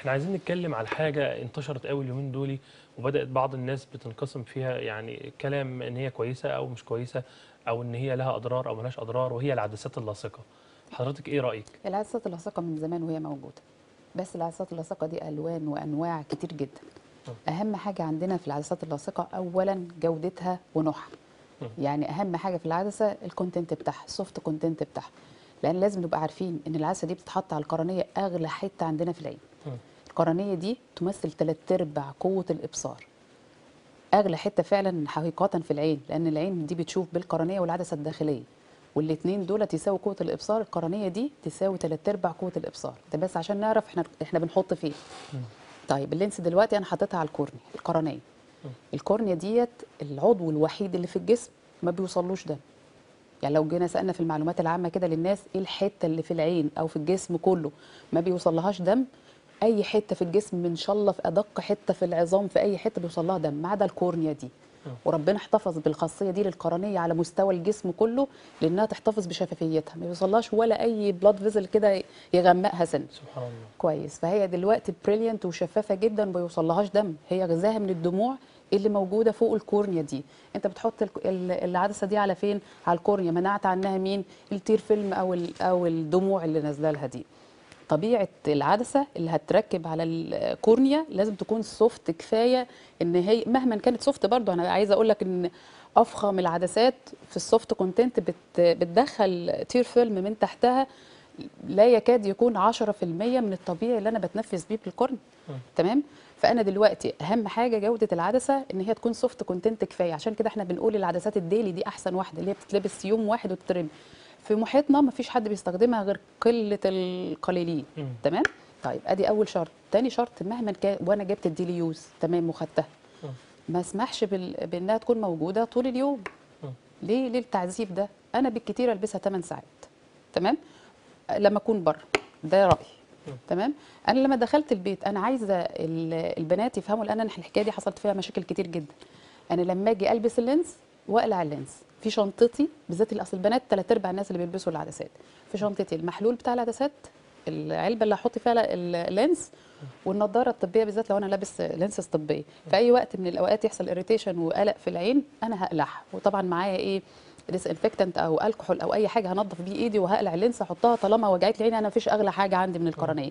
إحنا عايزين نتكلم على حاجة انتشرت قوي اليومين دول وبدأت بعض الناس بتنقسم فيها يعني كلام إن هي كويسة أو مش كويسة أو إن هي لها أضرار أو ملهاش أضرار وهي العدسات اللاصقة. حضرتك إيه رأيك؟ العدسات اللاصقة من زمان وهي موجودة بس العدسات اللاصقة دي ألوان وأنواع كتير جدا. أهم حاجة عندنا في العدسات اللاصقة اولا جودتها ونوعها. يعني أهم حاجة في العدسة ال content بتاعها ال soft content بتاعها. لأن لازم نبقى عارفين إن العدسه دي بتتحط على القرنية أغلى حتة عندنا في العين. القرنية دي تمثل ثلاث أرباع قوة الإبصار. أغلى حتة فعلا حقيقه في العين لأن العين دي بتشوف بالقرنية والعدسة الداخلية. والاثنين دول يساوي قوة الإبصار القرنية دي تساوي ثلاث أرباع قوة الإبصار. ده بس عشان نعرف إحنا إحنا بنحط فين. طيب اللينس دلوقتي أنا حطيتها على الكورنيا القرنية. الكورنيا ديت العضو الوحيد اللي في الجسم ما بيوصلوش دم يعني لو جينا سألنا في المعلومات العامة كده للناس إيه الحتة اللي في العين أو في الجسم كله؟ ما بيوصلهاش دم. أي حتة في الجسم من شاء الله في أدق حتة في العظام في أي حتة بيوصل لها دم ما عدا الكورنيا دي. وربنا احتفظ بالخاصية دي للقرنية على مستوى الجسم كله لأنها تحتفظ بشفافيتها. ما بيوصلهاش ولا أي بلاد فيزل كده يغمقها سن. سبحان الله. كويس. فهي دلوقتي بريليانت وشفافة جدا ما بيوصلهاش دم. هي غذاها من الدموع اللي موجودة فوق ال cornea دي. أنت بتحط العدسة دي على فين؟ على ال cornea. منعت عنها مين؟ ال tear film أو أو الدموع اللي نازلة لها دي. طبيعة العدسة اللي هتركب على ال cornea لازم تكون soft كفاية إن هي مهما كانت soft برضو أنا عايزة أقول لك إن أفخم العدسات في ال soft content بت بتدخل tear film من تحتها لا يكاد يكون 10% من الطبيعي اللي أنا بتنفس بيه بالقرنية تمام؟ فأنا دلوقتي أهم حاجة جودة العدسة إن هي تكون soft content كفاية. عشان كده إحنا بنقول العدسات الديلي دي أحسن واحدة اللي هي بتتلبس يوم واحد وتترمي. في محيطنا ما فيش حد بيستخدمها غير قلة القليلين. تمام؟ طيب أدي أول شرط. تاني شرط مهما كان وأنا جبت ال daily use تمام وخدتها. ما اسمحش بال... بإنها تكون موجودة طول اليوم. ليه ليه؟ التعذيب ده. أنا بالكتير ألبسها 8 ساعات. تمام؟ لما أكون بره. ده رأيي. تمام؟ أنا لما دخلت البيت أنا عايزة ال- البنات يفهموا لأن الحكاية دي حصلت فيها مشاكل كتير جدا. أنا لما أجي ألبس ال lens وأقلع ال lens في شنطتي بالذات الاصل البنات ثلاث أرباع الناس اللي بيلبسوا العدسات. في شنطتي المحلول بتاع العدسات العلبة اللي هحط فيها ال lens والنضارة الطبية بالذات لو أنا لابس lenses طبية. في أي وقت من الأوقات يحصل irritation وقلق في العين أنا هقلعها. وطبعا معايا إيه disinfectant أو الكحول أو أي حاجة هنضف بيه إيدي وهقلع ال lens احطها طالما وجعت لي عيني أنا مفيش أغلى حاجة عندي من القرنية.